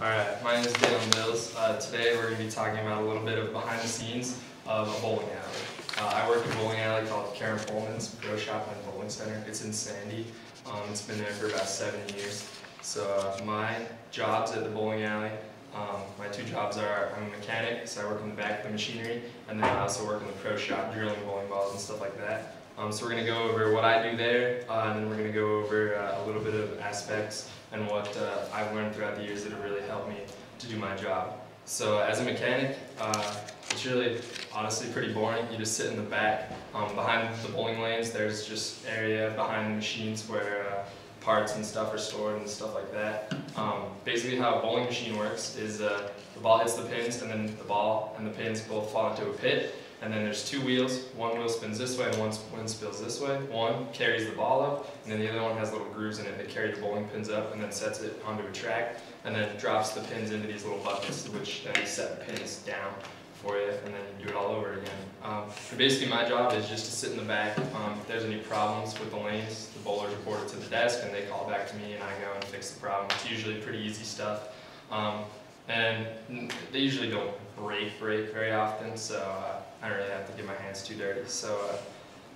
Alright, my name is Daylen Bills. Uh, today we're going to be talking about a little bit of behind the scenes of a bowling alley. Uh, I work at a bowling alley called Karen Pullman's Pro Shop and Bowling Center. It's in Sandy. Um, it's been there for about seven years. So uh, my jobs at the bowling alley, um, my two jobs are I'm a mechanic, so I work in the back of the machinery, and then I also work in the pro shop drilling bowling balls and stuff like that. Um, so we're going to go over what I do there, uh, and then we're going to go over uh, a little bit of aspects and what uh, I've learned throughout the years that have really helped me to do my job. So as a mechanic, uh, it's really honestly pretty boring. You just sit in the back. Um, behind the bowling lanes, there's just area behind the machines where uh, parts and stuff are stored and stuff like that. Um, basically how a bowling machine works is uh, the ball hits the pins and then the ball and the pins both fall into a pit and then there's two wheels. One wheel spins this way and one, spins this way. One carries the ball up, and then the other one has little grooves in it that carry the bowling pins up and then sets it onto a track, and then drops the pins into these little buckets, which then you set the pins down for you, and then you do it all over again. Um, basically, my job is just to sit in the back. Um, if there's any problems with the lanes, the bowlers report it to the desk, and they call back to me, and I go and fix the problem. It's usually pretty easy stuff. Um, and they usually don't break break very often, so uh, I don't really have to get my hands too dirty. So,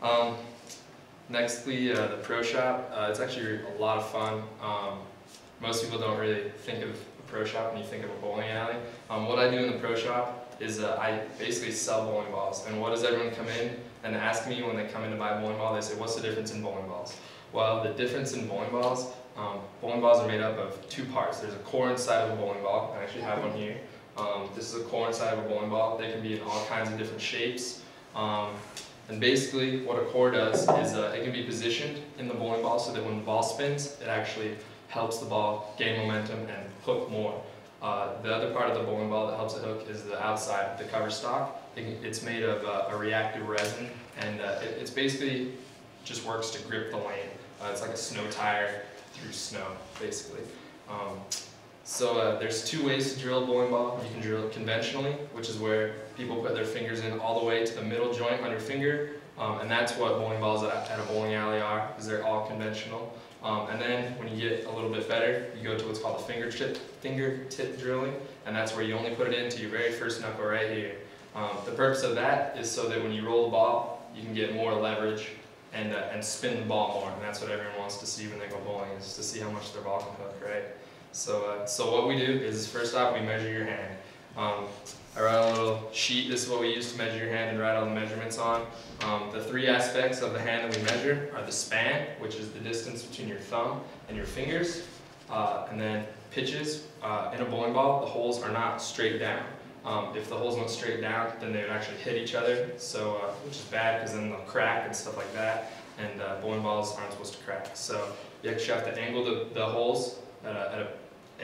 uh, um, nextly, uh, the pro shop. Uh, it's actually a lot of fun. Um, most people don't really think of a pro shop when you think of a bowling alley. Um, what I do in the pro shop is uh, I basically sell bowling balls. And what does everyone come in and ask me when they come in to buy a bowling ball? They say, what's the difference in bowling balls? Well, the difference in bowling balls, um, bowling balls are made up of two parts. There's a core inside of a bowling ball. I actually have one here. Um, this is a core inside of a bowling ball. They can be in all kinds of different shapes. Um, and basically what a core does is uh, it can be positioned in the bowling ball so that when the ball spins, it actually helps the ball gain momentum and hook more. Uh, the other part of the bowling ball that helps it hook is the outside, the cover stock. It's made of uh, a reactive resin and uh, it, it's basically just works to grip the lane. Uh, it's like a snow tire through snow, basically. Um, so uh, there's two ways to drill a bowling ball. You can drill it conventionally, which is where people put their fingers in all the way to the middle joint on your finger, um, and that's what bowling balls at, at, a bowling alley are, because they're all conventional. Um, and then when you get a little bit better, you go to what's called a fingertip, fingertip drilling, and that's where you only put it into your very first knuckle right here. Um, the purpose of that is so that when you roll the ball, you can get more leverage and, uh, and spin the ball more, and that's what everyone wants to see when they go bowling, is to see how much their ball can hook, right? So, uh, so what we do is first off we measure your hand. Um, I write a little sheet. This is what we use to measure your hand and write all the measurements on. Um, the three aspects of the hand that we measure are the span, which is the distance between your thumb and your fingers, uh, and then pitches. Uh, in a bowling ball, the holes are not straight down. Um, if the holes went straight down, then they would actually hit each other, so uh, which is bad because then they'll crack and stuff like that. And uh, bowling balls aren't supposed to crack. So you actually have to angle the, the holes at a, at a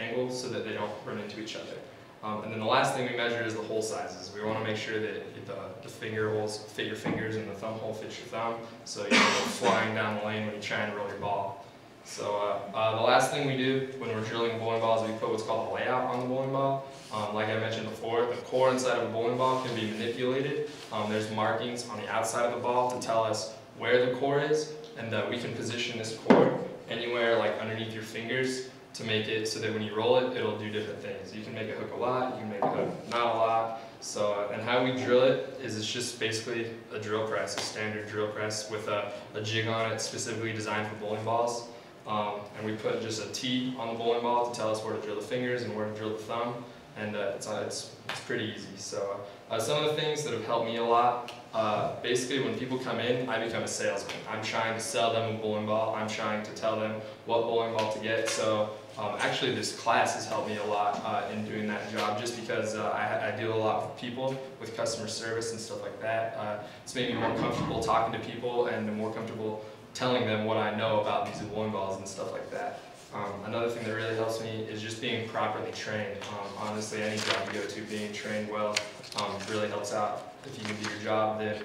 angle so that they don't run into each other. Um, and then the last thing we measure is the hole sizes. We want to make sure that the, the finger holes fit your fingers and the thumb hole fits your thumb, so you're flying down the lane when you try and roll your ball. So uh, uh, the last thing we do when we're drilling bowling balls, we put what's called a layout on the bowling ball. Um, like I mentioned before, the core inside of a bowling ball can be manipulated. Um, there's markings on the outside of the ball to tell us where the core is, and that we can position this core anywhere like underneath your fingers to make it so that when you roll it, it'll do different things. You can make it hook a lot, you can make it hook not a lot. So, uh, and how we drill it is it's just basically a drill press, a standard drill press with a, a jig on it specifically designed for bowling balls. Um, and we put just a T on the bowling ball to tell us where to drill the fingers and where to drill the thumb. And uh, it's, uh, it's, it's pretty easy. So uh, some of the things that have helped me a lot, uh, basically when people come in, I become a salesman. I'm trying to sell them a bowling ball. I'm trying to tell them what bowling ball to get. So um, actually, this class has helped me a lot uh, in doing that job just because uh, I, I, deal a lot with people, with customer service and stuff like that. It's made me more comfortable talking to people and more comfortable telling them what I know about these bowling balls and stuff like that. Um, another thing that really helps me is just being properly trained. Um, honestly, any job you go to, being trained well um, really helps out. If you can do your job, then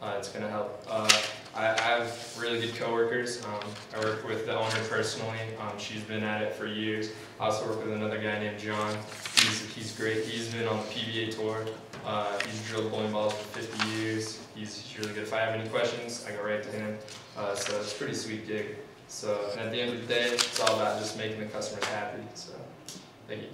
uh, it's going to help. Uh, I, I, have really good coworkers. Um, I work with the owner personally. Um, she's been at it for years. I also work with another guy named John. He's, he's great. He's been on the PBA tour. Uh, he's drilled bowling balls for 50 years. He's really good. If I have any questions, I go right to him. Uh, so it's a pretty sweet gig. So at the end of the day, it's all about just making the customers happy. So thank you.